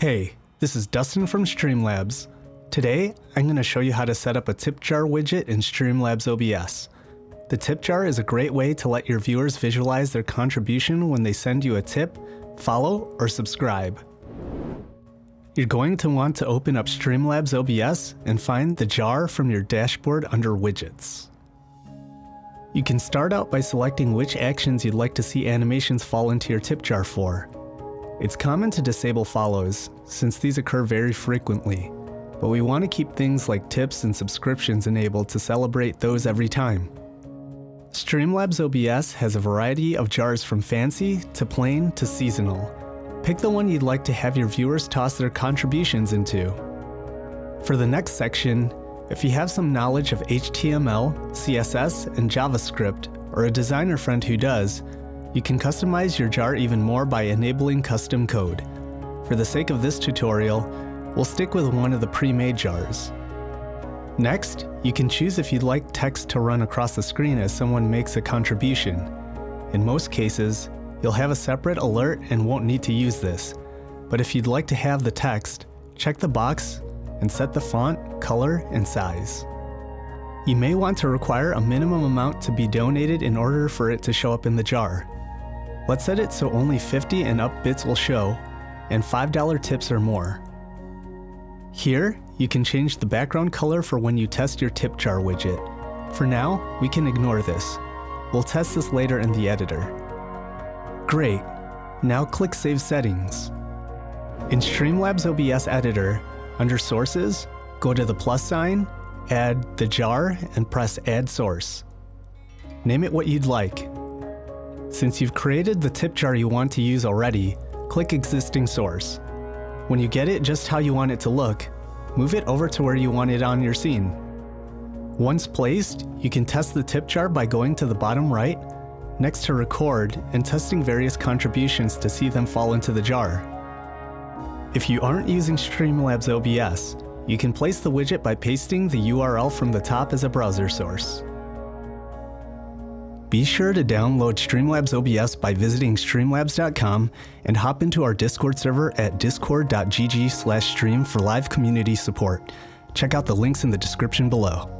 Hey, this is Dustin from Streamlabs. Today, I'm going to show you how to set up a tip jar widget in Streamlabs OBS. The tip jar is a great way to let your viewers visualize their contribution when they send you a tip, follow, or subscribe. You're going to want to open up Streamlabs OBS and find the jar from your dashboard under Widgets. You can start out by selecting which actions you'd like to see animations fall into your tip jar for. It's common to disable follows, since these occur very frequently, but we want to keep things like tips and subscriptions enabled to celebrate those every time. Streamlabs OBS has a variety of jars from fancy to plain to seasonal. Pick the one you'd like to have your viewers toss their contributions into. For the next section, if you have some knowledge of HTML, CSS, and JavaScript, or a designer friend who does, you can customize your jar even more by enabling custom code. For the sake of this tutorial, we'll stick with one of the pre-made jars. Next, you can choose if you'd like text to run across the screen as someone makes a contribution. In most cases, you'll have a separate alert and won't need to use this. But if you'd like to have the text, check the box and set the font, color, and size. You may want to require a minimum amount to be donated in order for it to show up in the jar. Let's set it so only 50 and up bits will show, and $5 tips or more. Here, you can change the background color for when you test your tip jar widget. For now, we can ignore this. We'll test this later in the editor. Great. Now click Save Settings. In Streamlabs OBS Editor, under Sources, go to the plus sign, add the jar, and press Add Source. Name it what you'd like. Since you've created the tip jar you want to use already, click Existing Source. When you get it just how you want it to look, move it over to where you want it on your scene. Once placed, you can test the tip jar by going to the bottom right, next to record, and testing various contributions to see them fall into the jar. If you aren't using Streamlabs OBS, you can place the widget by pasting the URL from the top as a browser source. Be sure to download Streamlabs OBS by visiting streamlabs.com and hop into our Discord server at discord.gg/stream for live community support. Check out the links in the description below.